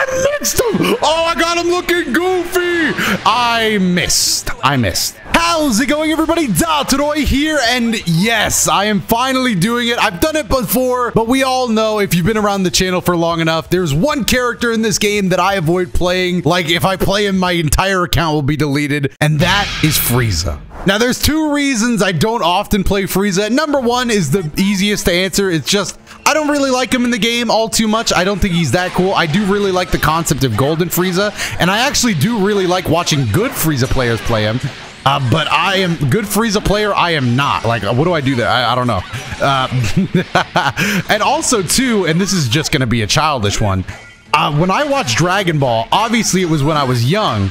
I missed him! Oh, I got him looking goofy! I missed. I missed. How's it going, everybody? Dotodoya here, and yes, I am finally doing it. I've done it before, but we all know if you've been around the channel for long enough, there's one character in this game that I avoid playing. Like, if I play him, my entire account will be deleted, and that is Frieza. Now, there's two reasons I don't often play Frieza. Number one is the easiest to answer. It's just, I don't really like him in the game all too much. I don't think he's that cool. I do really like the concept of Golden Frieza, and I actually do really like watching good Frieza players play him. Uh, but I am good Frieza player. I am not. Like, what do I do there? I, I don't know. Uh, and also, too, and this is just going to be a childish one. Uh, when I watched Dragon Ball, obviously it was when I was young.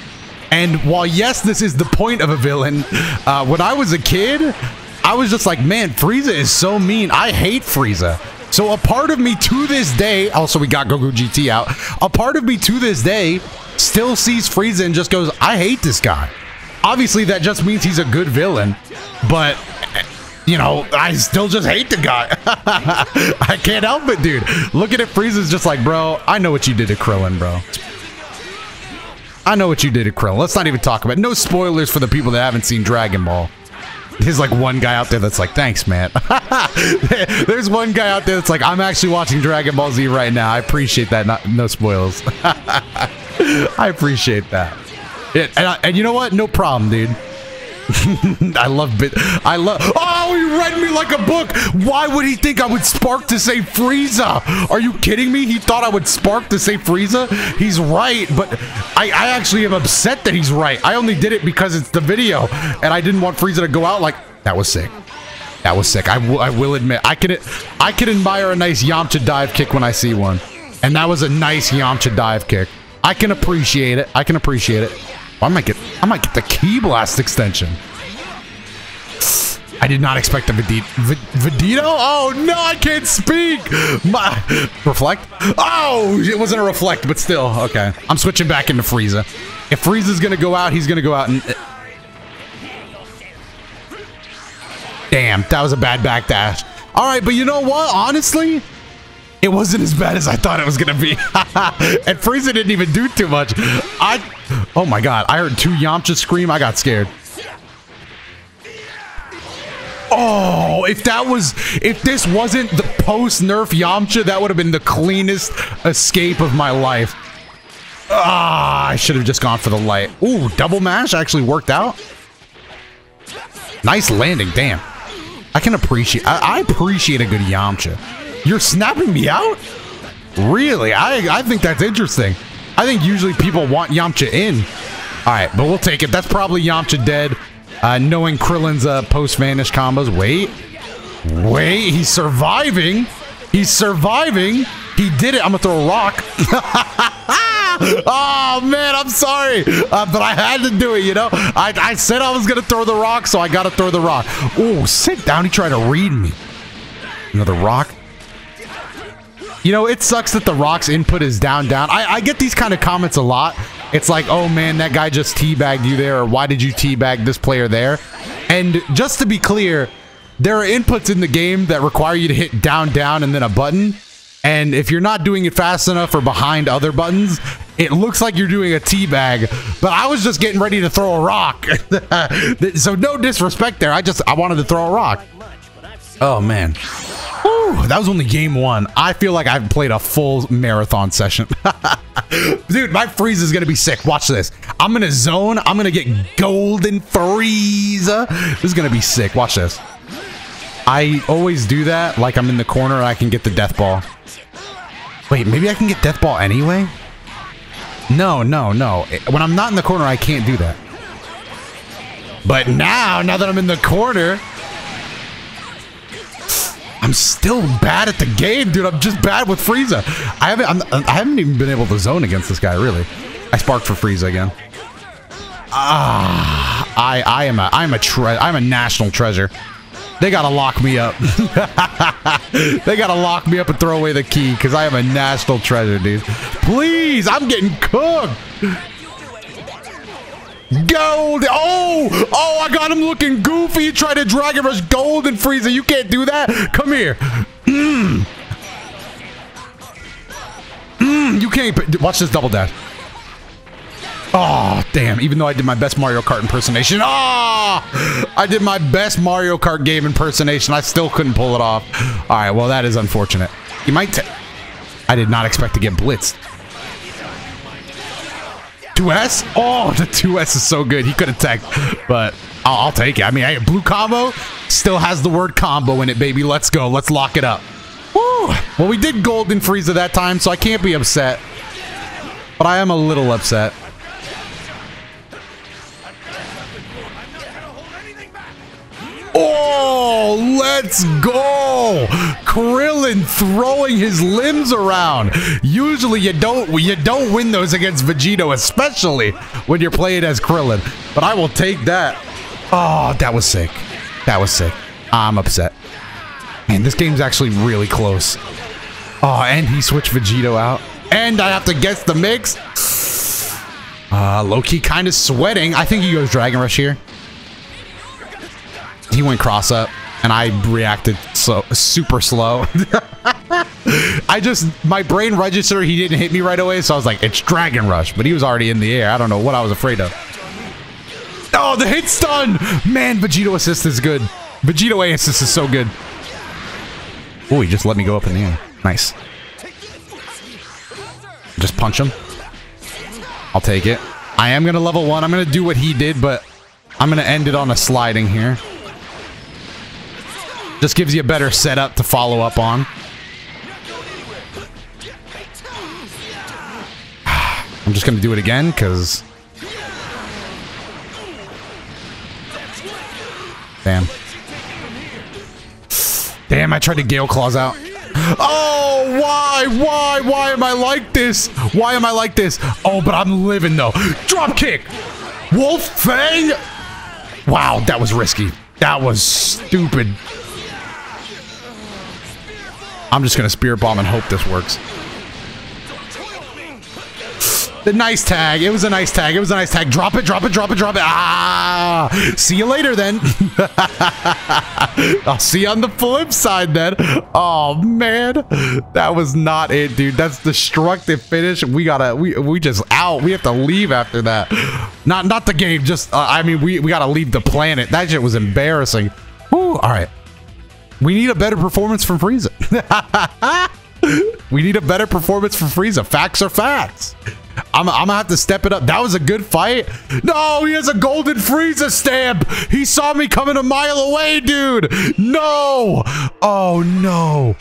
And while, yes, this is the point of a villain, uh, when I was a kid, I was just like, man, Frieza is so mean. I hate Frieza. So a part of me to this day, also we got Goku GT out, a part of me to this day still sees Frieza and just goes, I hate this guy obviously that just means he's a good villain, but eh, you know, I still just hate the guy. I can't help it, dude. Looking at it, Frieza's just like, bro, I know what you did to Krillin, bro. I know what you did to Krillin. Let's not even talk about it. No spoilers for the people that haven't seen Dragon Ball. There's like one guy out there that's like, thanks, man. There's one guy out there that's like, I'm actually watching Dragon Ball Z right now. I appreciate that. Not, no spoilers. I appreciate that. And, I, and you know what? No problem, dude. I love bit. I love. Oh, he read me like a book. Why would he think I would spark to say Frieza? Are you kidding me? He thought I would spark to say Frieza. He's right, but I, I actually am upset that he's right. I only did it because it's the video, and I didn't want Frieza to go out like that. Was sick. That was sick. I, I will admit, I can I can admire a nice Yamcha dive kick when I see one, and that was a nice Yamcha dive kick. I can appreciate it. I can appreciate it. I might get I might get the Ki Blast extension. I did not expect a. Vegito? Oh no, I can't speak. My reflect. Oh, it wasn't a reflect, but still okay. I'm switching back into Frieza. If Frieza's gonna go out, he's gonna go out and. Uh, Damn, that was a bad backdash. All right, but you know what? Honestly, it wasn't as bad as I thought it was gonna be. and Frieza didn't even do too much. I, oh my god, I heard two Yamcha scream. I got scared. Oh, if that was, if this wasn't the post-nerf Yamcha, that would have been the cleanest escape of my life. Ah, I should have just gone for the light. Ooh, double mash actually worked out. Nice landing, damn. I can appreciate, I, I appreciate a good Yamcha. You're snapping me out? Really? I, I think that's interesting. I think usually people want Yamcha in. All right, but we'll take it. That's probably Yamcha dead. Uh, knowing Krillin's uh, post-vanish combos. Wait. Wait, he's surviving. He's surviving. He did it. I'm going to throw a rock. oh, man, I'm sorry. Uh, but I had to do it, you know? I, I said I was going to throw the rock, so I got to throw the rock. Oh, sit down. He tried to read me. Another rock. You know, it sucks that the Rock's input is down, down. I, I get these kind of comments a lot. It's like, oh man, that guy just teabagged you there, or why did you teabag this player there? And just to be clear, there are inputs in the game that require you to hit down, down, and then a button. And if you're not doing it fast enough or behind other buttons, it looks like you're doing a teabag. But I was just getting ready to throw a rock. so no disrespect there. I just, I wanted to throw a rock. Oh man. That was only game one. I feel like I've played a full marathon session. Dude, my freeze is going to be sick. Watch this. I'm going to zone. I'm going to get golden Frieza. This is going to be sick. Watch this. I always do that. Like I'm in the corner I can get the death ball. Wait, maybe I can get death ball anyway? No, no, no. When I'm not in the corner, I can't do that. But now, now that I'm in the corner, I'm still bad at the game, dude. I'm just bad with Frieza. I haven't I'm, I have not even been able to zone against this guy, really. I sparked for Frieza again. Ah, I I am a I'm a tre I'm a national treasure. They gotta lock me up. they gotta lock me up and throw away the key because I am a national treasure, dude. Please, I'm getting cooked. Gold! Oh! Oh, I got him looking goofy. He tried to Dragon Rush Golden Frieza. You can't do that. Come here. Mmm. Mmm. Mm, you can't. Watch this double dash. Oh, damn. Even though I did my best Mario Kart impersonation. Oh, I did my best Mario Kart game impersonation. I still couldn't pull it off. All right, well, that is unfortunate. You might I did not expect to get blitzed. 2S? Oh, the 2S is so good. He could tech, but I'll, I'll, take it. I mean, hey, blue combo still has the word combo in it, baby. Let's go. Let's lock it up. Woo. Well, we did Golden Frieza that time, so I can't be upset. But I am a little upset. Oh, let's go! Krillin throwing his limbs around. Usually you don't you don't win those against Vegito, especially when you're playing as Krillin. But I will take that. Oh, that was sick. That was sick. I'm upset. Man, this game's actually really close. Oh, and he switched Vegito out. And I have to guess the mix. Uh, Loki kind of sweating. I think he goes Dragon Rush here he went cross up and I reacted so super slow. I just my brain registered he didn't hit me right away, so I was like, it's Dragon Rush, but he was already in the air. I don't know what I was afraid of. Oh, the hit stun! Man, Vegito assist is good. Vegito A assist is so good. Oh, he just let me go up in the air. Nice. Just punch him. I'll take it. I am gonna level one. I'm gonna do what he did, but I'm gonna end it on a sliding here. Just gives you a better setup to follow up on. I'm just going to do it again because... Damn. Damn, I tried to Gale Claws out. Oh, why? Why? Why am I like this? Why am I like this? Oh, but I'm living though. Drop kick. Wolf Fang. Wow, that was risky. That was stupid. I'm just gonna Spirit Bomb and hope this works. The nice tag. It was a nice tag. It was a nice tag. Drop it, drop it, drop it, drop it. Ah! See you later then. I'll see you on the flip side then. Oh man. That was not it, dude. That's destructive finish. We gotta we we just out. We have to leave after that. Not not the game, just uh, I mean we we gotta leave the planet. That shit was embarrassing. Whew, all right. We need a better performance from Frieza. we need a better performance from Frieza. Facts are facts. I'm, I'm, gonna have to step it up. That was a good fight. No, he has a golden Frieza stamp. He saw me coming a mile away, dude. No. Oh, no.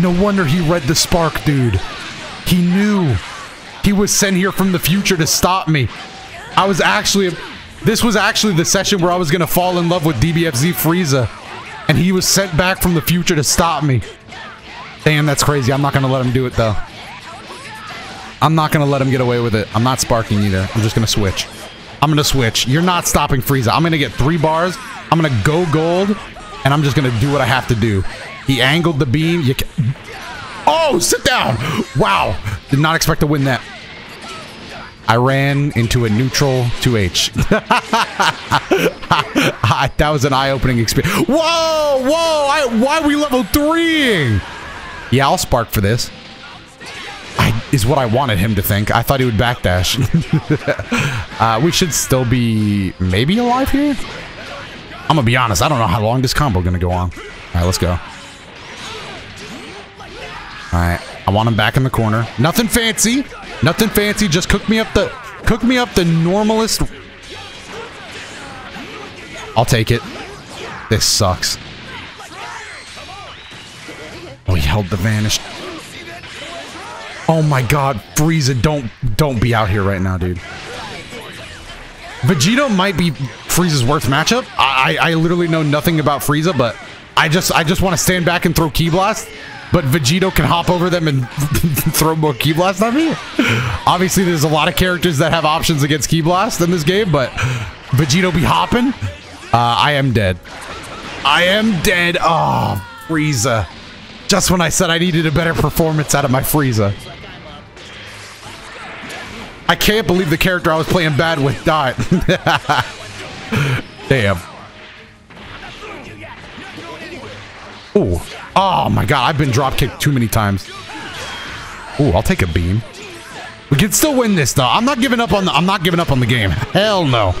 No wonder he read the spark, dude. He knew. He was sent here from the future to stop me. I was actually... This was actually the session where I was gonna fall in love with DBFZ Frieza and he was sent back from the future to stop me. Damn, that's crazy. I'm not going to let him do it, though. I'm not going to let him get away with it. I'm not sparking either. I'm just going to switch. I'm going to switch. You're not stopping Frieza. I'm going to get three bars. I'm going to go gold, and I'm just going to do what I have to do. He angled the beam. You oh, sit down. Wow. Did not expect to win that. I ran into a neutral 2H. that was an eye-opening experience. Whoa, whoa, I, why are we level 3 Yeah, I'll spark for this. I, is what I wanted him to think. I thought he would backdash. uh, we should still be maybe alive here? I'm gonna be honest, I don't know how long this combo gonna go on. Alright, let's go. Alright, I want him back in the corner. Nothing fancy. Nothing fancy, just cook me up the cook me up the normalest. I'll take it. This sucks. Oh, he held the vanish. Oh my god, Frieza, don't don't be out here right now, dude. Vegito might be Frieza's worst matchup. I, I, I literally know nothing about Frieza, but I just I just want to stand back and throw Ki Blast but Vegito can hop over them and throw more Ki Blast on me? Obviously, there's a lot of characters that have options against Ki Blast in this game, but Vegito be hopping? Uh, I am dead. I am dead. Oh, Frieza. Just when I said I needed a better performance out of my Frieza. I can't believe the character I was playing bad with died. Damn. Ooh. Oh my god, I've been drop kicked too many times. Ooh, I'll take a beam. We can still win this though. I'm not giving up on the I'm not giving up on the game. Hell no.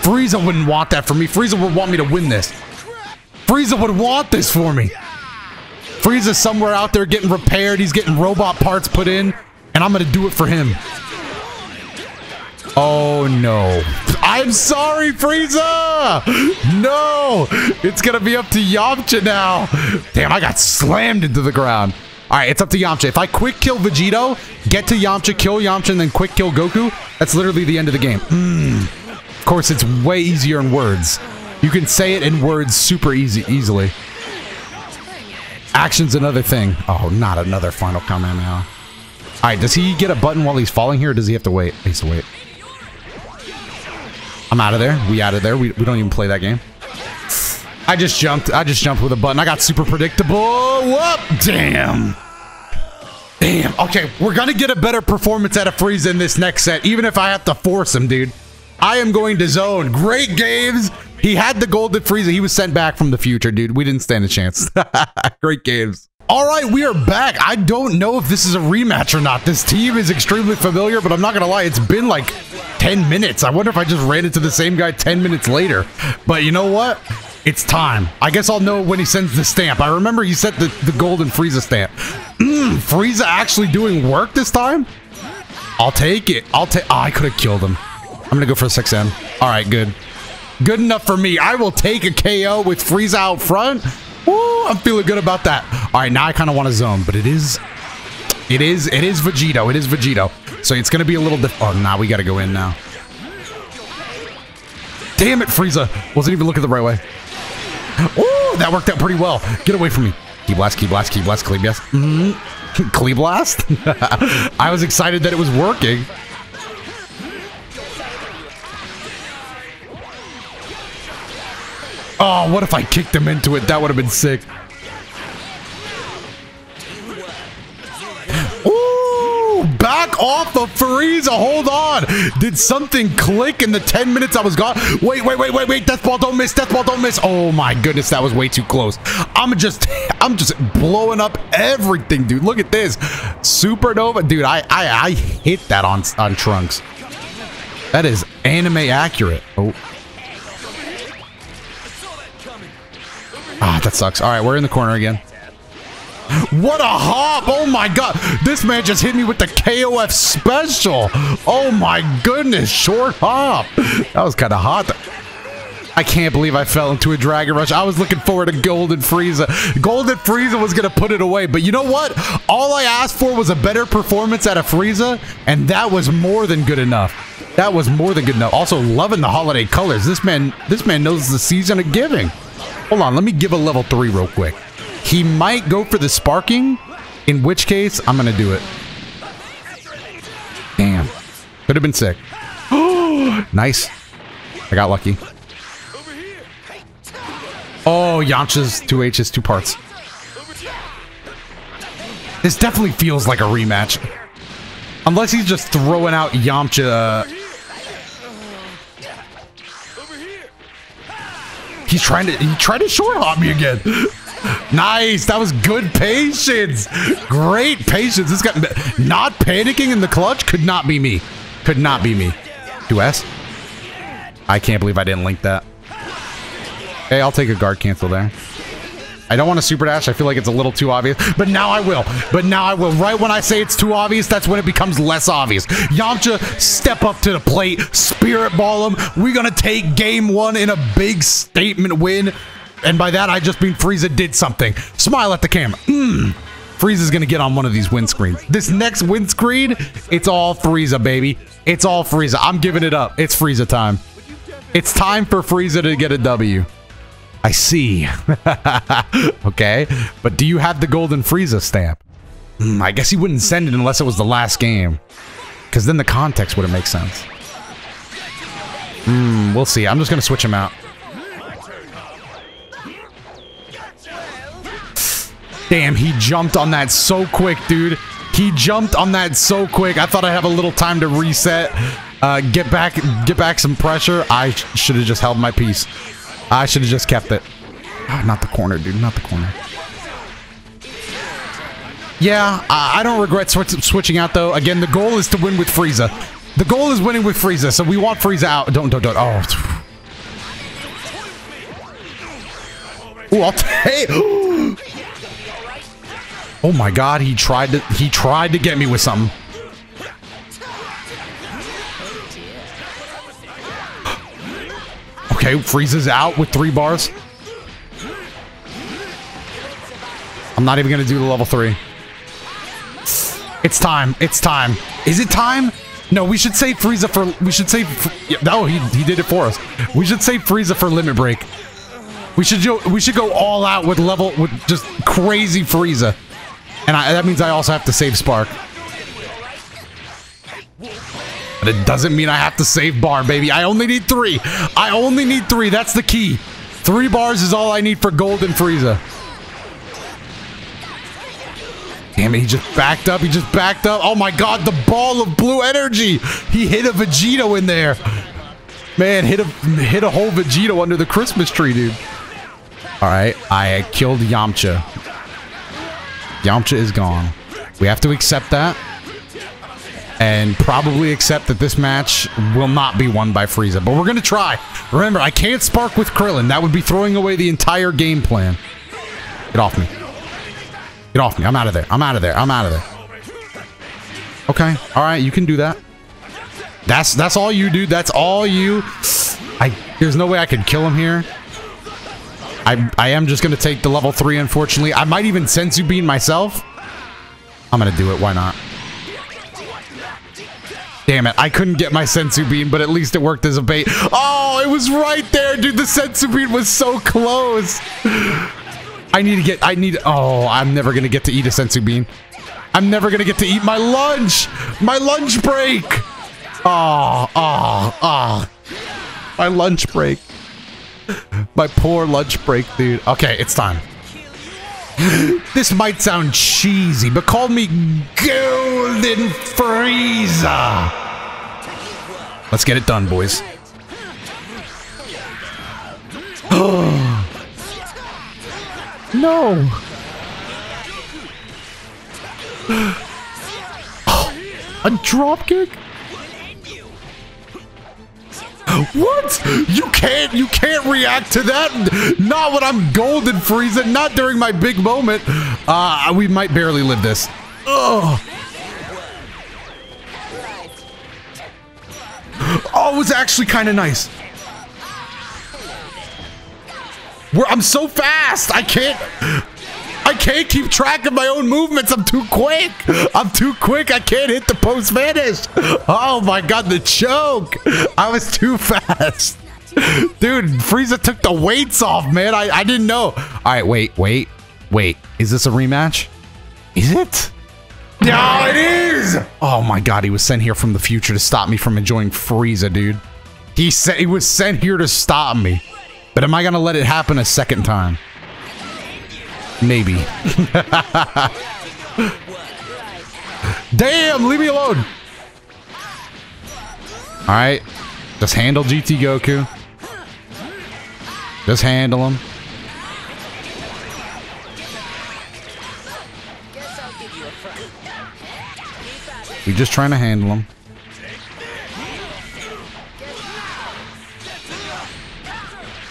Frieza wouldn't want that for me. Frieza would want me to win this. Frieza would want this for me. Frieza's somewhere out there getting repaired. He's getting robot parts put in, and I'm gonna do it for him. Oh no. I'm sorry, Frieza! No! It's gonna be up to Yamcha now. Damn, I got slammed into the ground. Alright, it's up to Yamcha. If I quick kill Vegito, get to Yamcha, kill Yamcha, and then quick kill Goku, that's literally the end of the game. Mm. Of course, it's way easier in words. You can say it in words super easy, easily. Action's another thing. Oh, not another final comment now. Alright, does he get a button while he's falling here, or does he have to wait? He has to wait. I'm out of there. We out of there. We, we don't even play that game. I just jumped. I just jumped with a button. I got super predictable. Whoop! Damn. Damn. Okay, we're gonna get a better performance out of Frieza in this next set, even if I have to force him, dude. I am going to zone. Great games. He had the golden Frieza. He was sent back from the future, dude. We didn't stand a chance. Great games. All right, we are back. I don't know if this is a rematch or not. This team is extremely familiar, but I'm not gonna lie, it's been like 10 minutes. I wonder if I just ran into the same guy 10 minutes later. But you know what? It's time. I guess I'll know when he sends the stamp. I remember he sent the, the golden Frieza stamp. Mm, Frieza actually doing work this time? I'll take it. I'll take... Oh, I could have killed him. I'm going to go for a 6M. All right, good. Good enough for me. I will take a KO with Frieza out front. I'm feeling good about that. All right, now I kind of want to zone, but it is... It is... It is Vegito. It is Vegito. So it's going to be a little... Oh, now nah, we got to go in now. Damn it, Frieza. Wasn't even looking the right way. Oh, that worked out pretty well. Get away from me. Ki blast, ki blast, ki blast, Klee blast. Mm -hmm. Klee blast? I was excited that it was working. Oh, what if I kicked him into it? That would have been sick. Off of Frieza. Hold on. Did something click in the 10 minutes I was gone? Wait, wait, wait, wait, wait. Death ball, don't miss. Death ball, don't miss. Oh my goodness, that was way too close. I'm just, I'm just blowing up everything, dude. Look at this. Supernova. Dude, I, I, I hit that on, on Trunks. That is anime accurate. Oh. Ah, that sucks. All right, we're in the corner again. What a hop! Oh my god! This man just hit me with the KOF special! Oh my goodness, short hop! That was kind of hot. I can't believe I fell into a Dragon Rush. I was looking forward to Golden Frieza. Golden Frieza was going to put it away. But you know what? All I asked for was a better performance out of Frieza, and that was more than good enough. That was more than good enough. Also, loving the holiday colors. This man, this man knows the season of giving. Hold on, let me give a level 3 real quick. He might go for the sparking, in which case I'm going to do it. Damn. Could have been sick. nice. I got lucky. Oh, Yamcha's two H's, two parts. This definitely feels like a rematch. Unless he's just throwing out Yamcha. He's trying to he tried to short hop me again. Nice. That was good patience. Great patience. This got not panicking in the clutch could not be me. Could not be me. Do S? I can't believe I didn't link that. Hey, I'll take a guard cancel there. I don't want to super dash. I feel like it's a little too obvious, but now I will. But now I will. Right when I say it's too obvious, that's when it becomes less obvious. Yamcha, step up to the plate, spirit ball him. We're going to take game one in a big statement win. And by that, I just mean Frieza did something. Smile at the camera. Mmm. Frieza's gonna get on one of these windscreens. This next windscreen, it's all Frieza, baby. It's all Frieza. I'm giving it up. It's Frieza time. It's time for Frieza to get a W. I see. okay, but do you have the golden Frieza stamp? Mm, I guess he wouldn't send it unless it was the last game. Because then the context wouldn't make sense. Hmm, we'll see. I'm just going to switch him out. Damn, he jumped on that so quick, dude. He jumped on that so quick. I thought I'd have a little time to reset, uh, get back, get back some pressure. I should have just held my peace. I should have just kept it. Oh, not the corner, dude. Not the corner. Yeah, I, I don't regret switch, switching out though. Again, the goal is to win with Frieza. The goal is winning with Frieza, so we want Frieza out. Don't, don't, don't. Oh. Ooh, I'll take. Oh my God, he tried to. He tried to get me with something. Okay, Frieza's out with three bars. I'm not even gonna do the level three. It's time. It's time. Is it time? No, we should save Frieza for. We should save. Yeah, no, he he did it for us. We should save Frieza for limit break. We should. We should go all out with level with just crazy Frieza, and I, that means I also have to save Spark. But it doesn't mean I have to save bar, baby. I only need three. I only need three. That's the key. Three bars is all I need for Golden Frieza. Damn it, he just backed up. He just backed up. Oh my god, the ball of blue energy. He hit a Vegito in there. Man, hit a hit a whole Vegito under the Christmas tree, dude. All right, I killed Yamcha. Yamcha is gone. We have to accept that and probably accept that this match will not be won by Frieza. But we're going to try. Remember, I can't spark with Krillin. That would be throwing away the entire game plan. Get off me. Get off me. I'm out of there. I'm out of there. I'm out of there. Okay. All right. You can do that. That's that's all you, dude. That's all you. I There's no way I could kill him here. I, I am just going to take the level 3, unfortunately. I might even Senzu Bean myself. I'm going to do it. Why not? Damn it, I couldn't get my Senzu Bean, but at least it worked as a bait. Oh, it was right there, dude. The Senzu Bean was so close. I need to get, I need, oh, I'm never going to get to eat a Senzu Bean. I'm never going to get to eat my lunch. My lunch break. Oh, oh, oh. My lunch break. My poor lunch break, dude. Okay, it's time. this might sound cheesy, but call me Golden Frieza. Let's get it done, boys. no. A drop What? You can't, you can't react to that. Not when I'm golden Frieza. Not during my big moment. Uh, we might barely live this. Ugh. Oh, it was actually kind of nice. We're, I'm so fast. I can't. I can't keep track of my own movements. I'm too quick. I'm too quick. I can't hit the post vanish. Oh my god, the choke. I was too fast. Dude, Frieza took the weights off, man. I, I didn't know. All right, wait, wait, wait. Is this a rematch? Is it? No, it is. Oh my god, he was sent here from the future to stop me from enjoying Frieza, dude. He said he was sent here to stop me. But am I gonna let it happen a second time? Maybe. Damn, leave me alone. All right. Just handle GT Goku. Just handle him. We're just trying to handle him.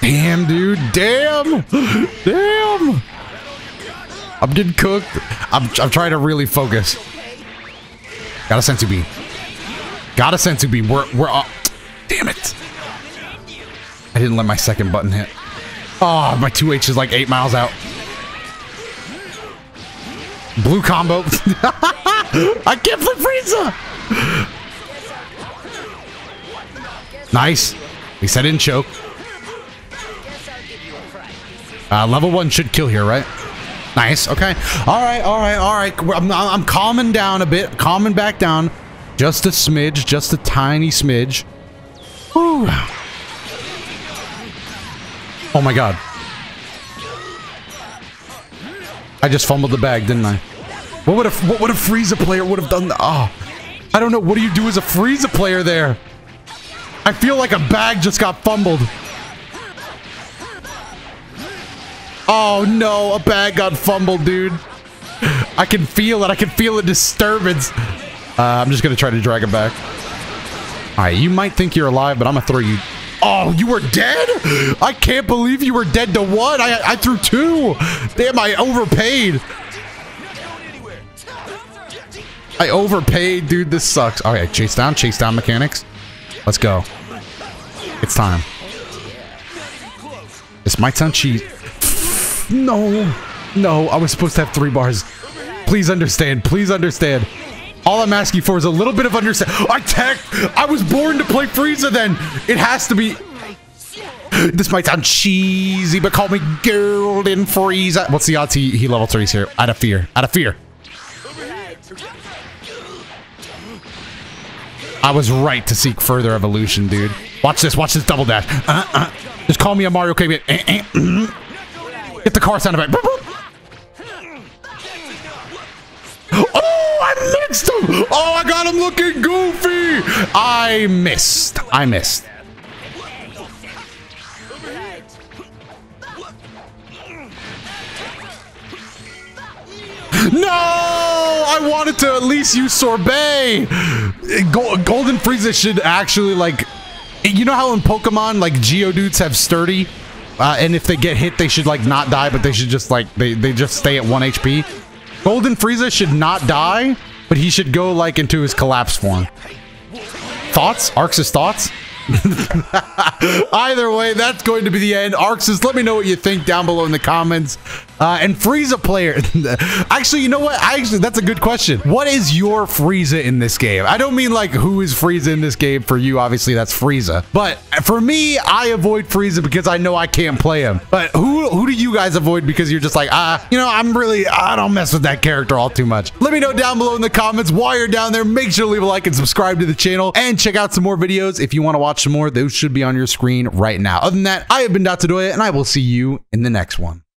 Damn, dude. Damn. Damn. I'm getting cooked. I'm, I'm trying to really focus. Got a Senzu Bean. Got a Senzu Bean. We're, we're up. Damn it. I didn't let my second button hit. Oh, my 2H is like 8 miles out. Blue combo. I can't flip Frieza. Nice. At said in choke. Uh, level 1 should kill here, right? Nice. Okay. All right. All right. All right. I'm, I'm calming down a bit. Calming back down. Just a smidge. Just a tiny smidge. Whew. Oh my god. I just fumbled the bag, didn't I? What would a what would a Frieza player would have done? Oh, I don't know. What do you do as a Frieza player there? I feel like a bag just got fumbled. Oh no, a bag got fumbled, dude. I can feel it. I can feel a disturbance. Uh, I'm just going to try to drag him back. All right, you might think you're alive, but I'm going to throw you. Oh, you were dead? I can't believe you were dead to what? I, I threw two. Damn, I overpaid. I overpaid, dude. This sucks. All right, chase down, chase down mechanics. Let's go. It's time. This might sound cheap. No, no, I was supposed to have three bars. Please understand. Please understand. All I'm asking for is a little bit of understand. I tech. I was born to play Frieza. Then it has to be. This might sound cheesy, but call me Golden Frieza. What's the odds he, he level threes here? Out of fear. Out of fear. I was right to seek further evolution, dude. Watch this. Watch this double dash. Uh, uh. Just call me a Mario KB. Get the car sound effect. Oh, I mixed him. Oh, I got him looking goofy. I missed. I missed. No! I wanted to at least use sorbet. Golden Frieza should actually like you know how in Pokemon like Geodudes have sturdy uh, and if they get hit they should like not die but they should just like they, they just stay at 1 HP. Golden Frieza should not die but he should go like into his collapse form. Thoughts? Arx's thoughts? Either way, that's going to be the end. Arxus, let me know what you think down below in the comments. Uh, and Frieza player. actually, you know what? I actually, that's a good question. What is your Frieza in this game? I don't mean like who is Frieza in this game for you. Obviously, that's Frieza. But for me, I avoid Frieza because I know I can't play him. But who who do you guys avoid because you're just like, ah, you know, I'm really, I don't mess with that character all too much. Let me know down below in the comments while you're down there. Make sure to leave a like and subscribe to the channel and check out some more videos. If you want to watch some more, those should be on your screen right now. Other than that, I have been Dotodoya and I will see you in the next one.